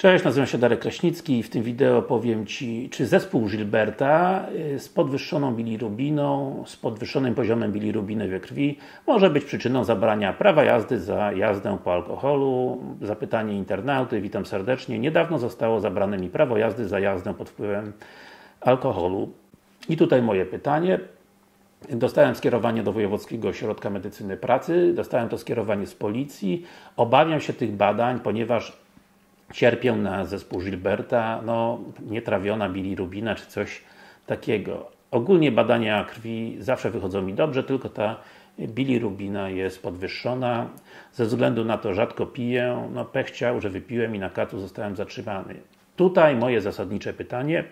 Cześć, nazywam się Darek Kraśnicki i w tym wideo powiem Ci, czy zespół Gilberta y, z podwyższoną bilirubiną, z podwyższonym poziomem bilirubiny we krwi może być przyczyną zabrania prawa jazdy za jazdę po alkoholu. Zapytanie internauty, witam serdecznie. Niedawno zostało zabrane mi prawo jazdy za jazdę pod wpływem alkoholu. I tutaj moje pytanie. Dostałem skierowanie do Wojewódzkiego Ośrodka Medycyny Pracy, dostałem to skierowanie z Policji. Obawiam się tych badań, ponieważ cierpię na zespół Gilberta, no nietrawiona bilirubina czy coś takiego. Ogólnie badania krwi zawsze wychodzą mi dobrze, tylko ta bilirubina jest podwyższona. Ze względu na to rzadko piję, no pech chciał, że wypiłem i na katu zostałem zatrzymany. Tutaj moje zasadnicze pytanie,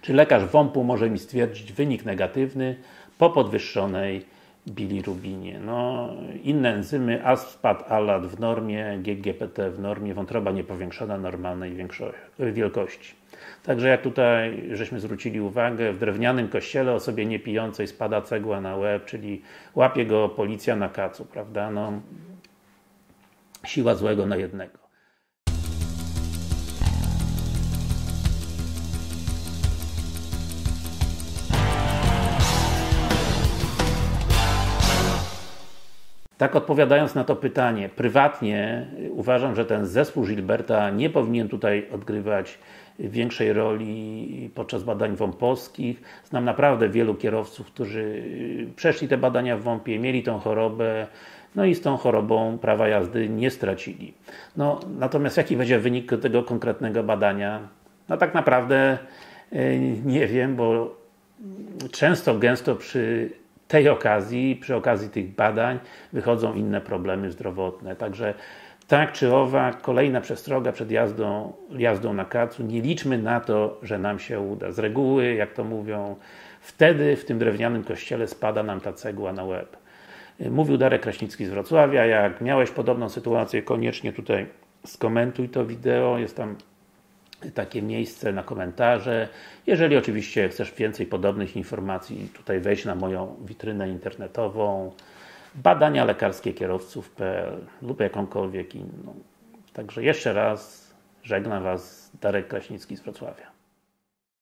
czy lekarz WOMP-u może mi stwierdzić wynik negatywny po podwyższonej bilirubinie. No, inne enzymy, aspat, alat w normie, GGPT w normie, wątroba niepowiększona normalnej wielkości. Także jak tutaj żeśmy zwrócili uwagę, w drewnianym kościele osobie niepijącej spada cegła na łeb, czyli łapie go policja na kacu, prawda? No, siła złego na jednego. Tak odpowiadając na to pytanie, prywatnie uważam, że ten zespół Gilberta nie powinien tutaj odgrywać większej roli podczas badań wąposkich. Znam naprawdę wielu kierowców, którzy przeszli te badania w WOMP-ie, mieli tą chorobę, no i z tą chorobą prawa jazdy nie stracili. No, natomiast jaki będzie wynik tego konkretnego badania? No tak naprawdę e, nie wiem, bo często, gęsto przy tej okazji, przy okazji tych badań wychodzą inne problemy zdrowotne. Także tak czy owak, kolejna przestroga przed jazdą, jazdą na kacu. Nie liczmy na to, że nam się uda. Z reguły, jak to mówią, wtedy w tym drewnianym kościele spada nam ta cegła na łeb. Mówił Darek Kraśnicki z Wrocławia. Jak miałeś podobną sytuację, koniecznie tutaj skomentuj to wideo. Jest tam takie miejsce na komentarze. Jeżeli oczywiście chcesz więcej podobnych informacji, tutaj wejdź na moją witrynę internetową badania lekarskie kierowców.pl lub jakąkolwiek inną. Także jeszcze raz żegnam Was Darek Kraśnicki z Wrocławia.